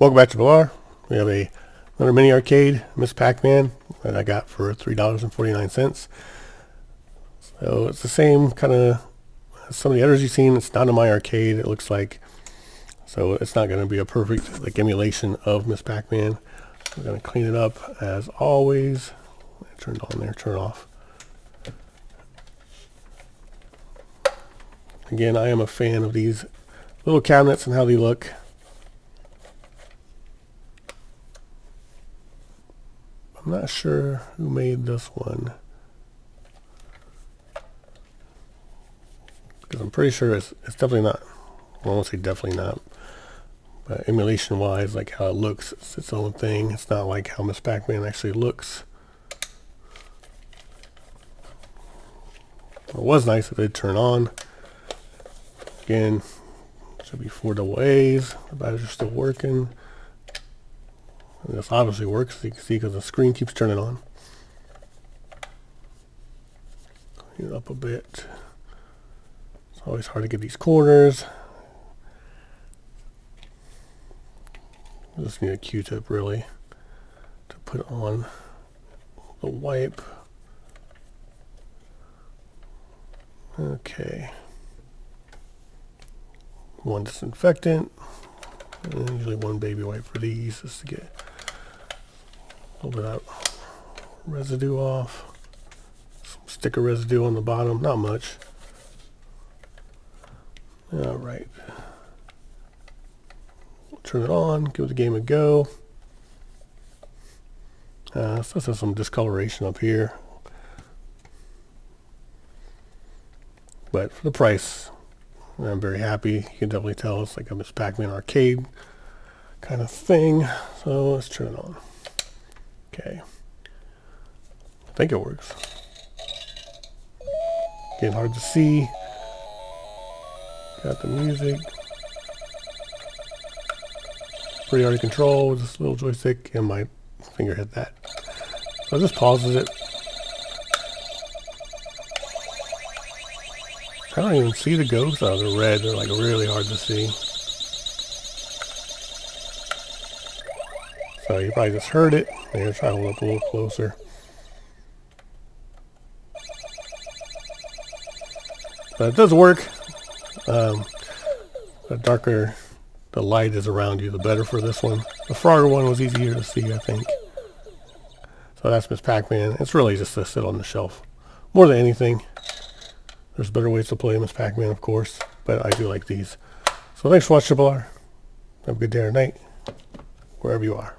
Welcome back to Bilar. We have a another mini arcade, Ms. Pac-Man, that I got for $3.49. So it's the same kind of as some of the others you've seen. It's not in my arcade, it looks like. So it's not going to be a perfect like emulation of Ms. Pac-Man. We're going to clean it up as always. Turn it on there, turn it off. Again, I am a fan of these little cabinets and how they look. I'm not sure who made this one. Because I'm pretty sure it's, it's definitely not, well, I won't say definitely not, but emulation wise, like how it looks, it's its own thing. It's not like how Ms. Pac-Man actually looks. It was nice if it turn on. Again, should be four double A's. The batteries are still working. And this obviously works, you can see because the screen keeps turning on. Clean it up a bit. It's always hard to get these corners. Just need a Q-tip really to put on the wipe. Okay. One disinfectant. And usually one baby wipe for these just to get a little bit of residue off. Some sticker residue on the bottom, not much. All right. Turn it on, give the game a go. Uh, so this some discoloration up here. But for the price, I'm very happy. You can definitely tell it's like a Ms. Pac-Man arcade kind of thing. So let's turn it on. Okay. I think it works. Getting hard to see. Got the music. Pretty hard to control with this little joystick and my finger hit that. So this pauses it. I don't even see the ghosts out of the red. They're like really hard to see. So you probably just heard it. Maybe try to up a little closer. But it does work. Um, the darker the light is around you, the better for this one. The Frogger one was easier to see, I think. So that's Ms. Pac-Man. It's really just to sit on the shelf. More than anything. There's better ways to play Ms. Pac-Man, of course. But I do like these. So thanks for watching, Bilar. Have a good day or night. Wherever you are.